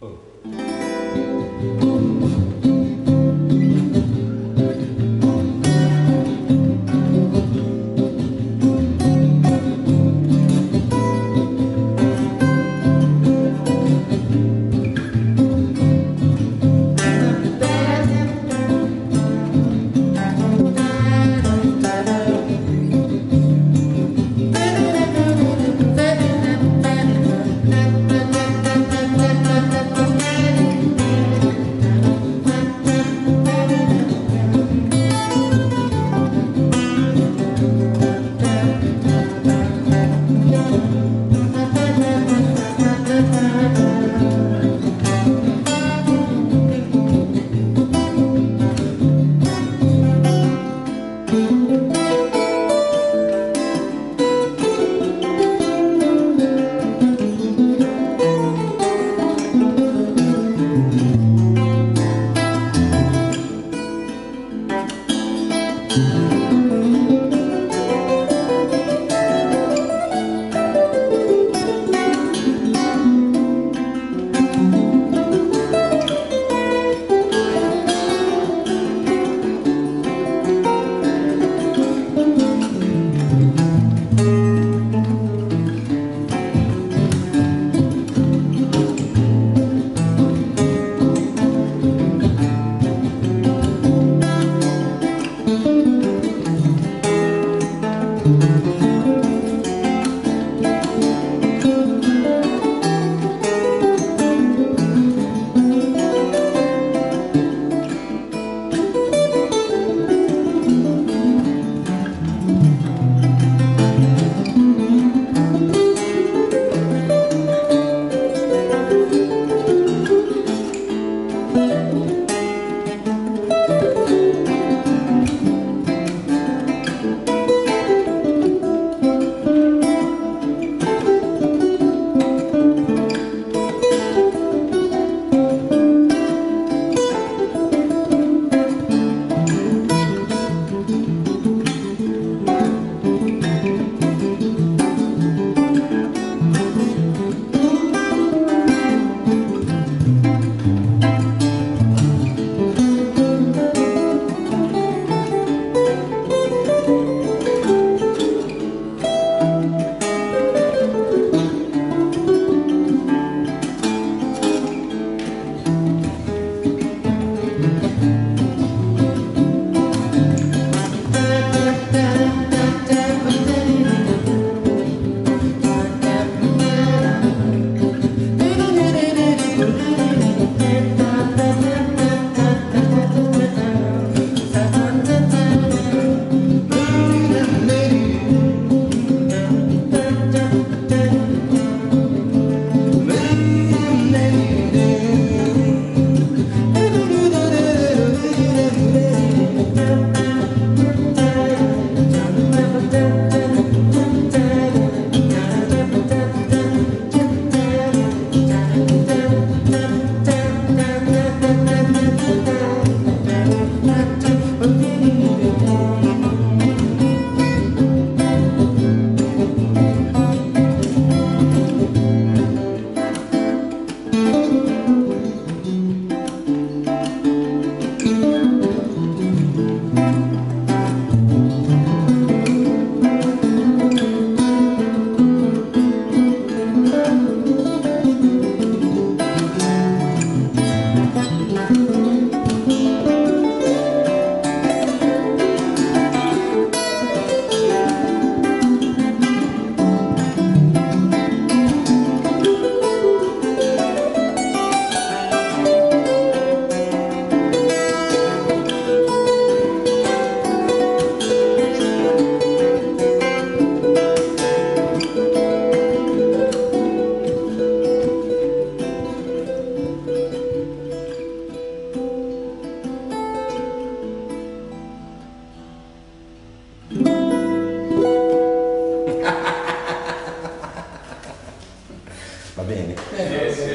Va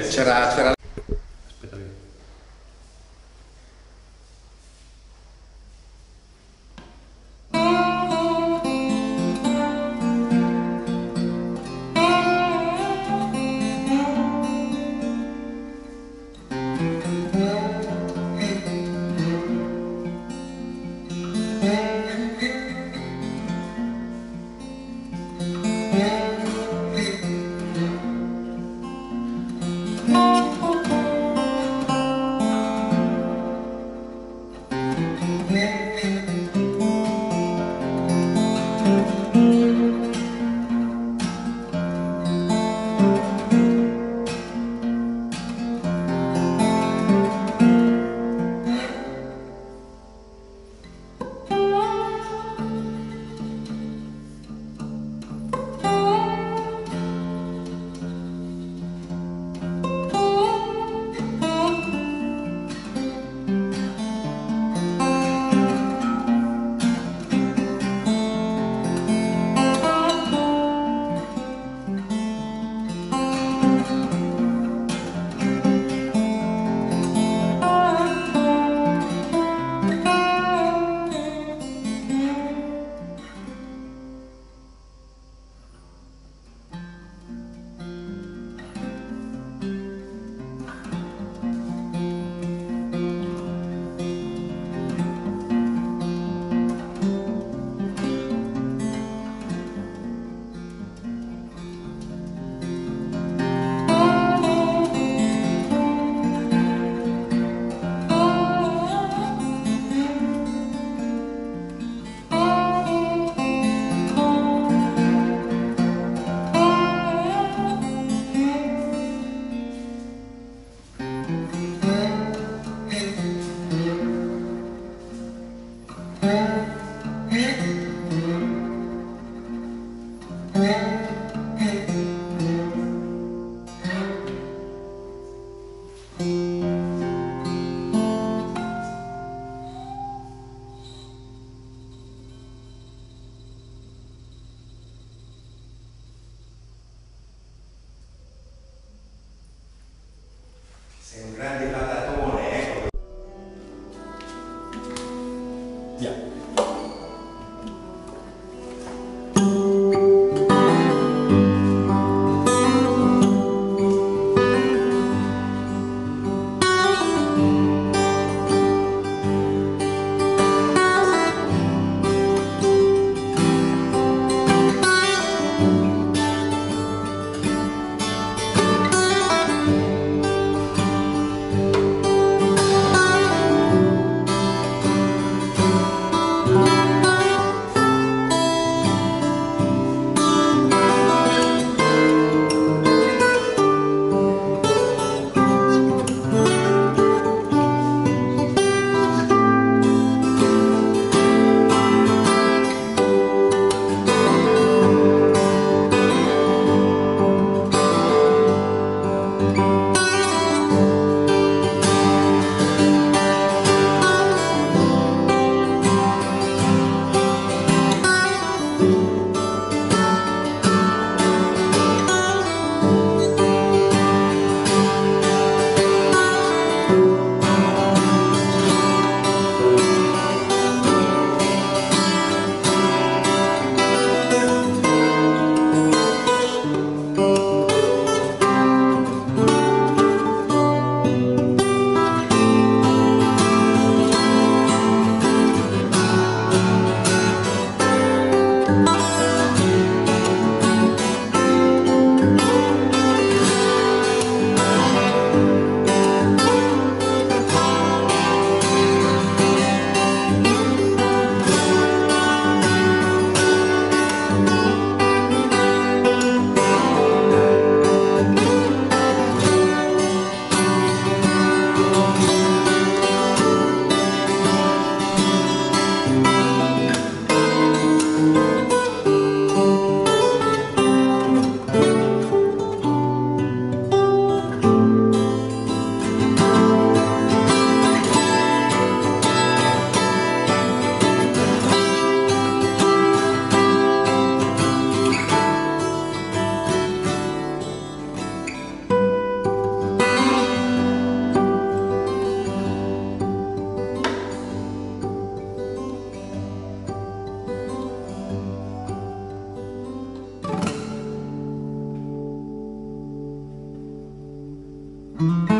C'era, Thank